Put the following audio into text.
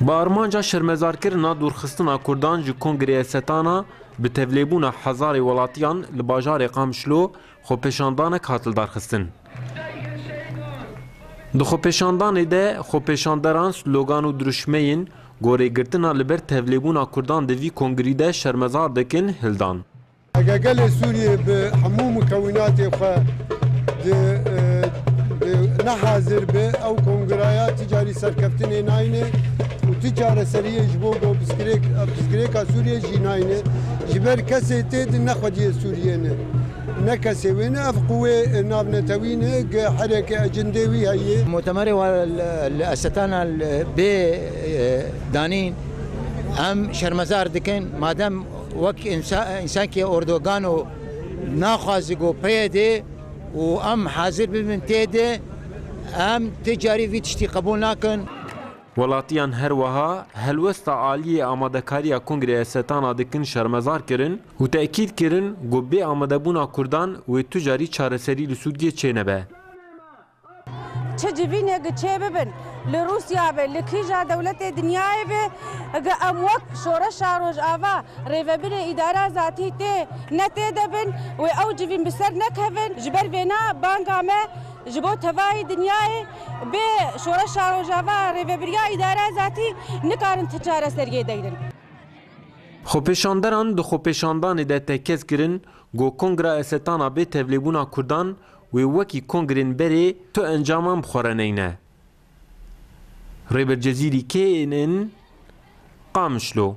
Bi armanca şermezarkirina dûrxistina Kurdan ji Kongreya Setana bi tevlêbûna hezarê welatiyan li bajarê Qamişlo xwepêşandanek hat lidarxistin. Di xwepêşandanê de xwepêşanderan slogan û dirûşmeyên gorê girtina li ber tevlêbûna Kurdan di vî kongrî de şermezar dikin hildan. Eger gelê Sûriyê bi hemû mukewînatê xwe di di ne hazir be ew kongraya ti carî serkeftinê nayne û ti çareseriyê ji bo bo piskirêk piskirêka Sûriyê jî nayne. Ji ber kesê tê di ne xwediyê Sûriyê ne. Ne kesê wê ne ev quwê navnetewî ne gi herêkê ecindê wî heye. Mutemerê wa li Esetana li bê danîn em şermezar dikin madem Wek însankî Ordogan û naxwazî ku PYD û em hazir bibin tê de, em ti carî vî tiştî qebûl nakin. Welatiyan her weha helwesta aliyê amadekariya Kongreya Setan a dikin şermezar kirin û tekîd kirin ku bê amadebûna Kurdan wê tu carî çareserî li Sûriyê çênebe. Çi civînê gi çê bibin, li Rûsya be, li kîja dewletê dinyayê be, gi em wek Şoreşa Rojava rêvebirê îdara zatî tê ne tê de bin, wê ew civîn bi ser nekevin. Ji ber vêna banga me ji bo tevayî dinyayê bê Şoreşa Rojava rêvebiriya îdara zatî nikarin ti çareseriyê deynin. Xwepêşanderan di xwepêşandanê de tekez kirin ku Kongra Esetana bê tevlêbûna Kurdan Wê wekî kongrên berê tu encaman bi xwe re neyne. Rêber Cezîrî kê in in? Qamişlo.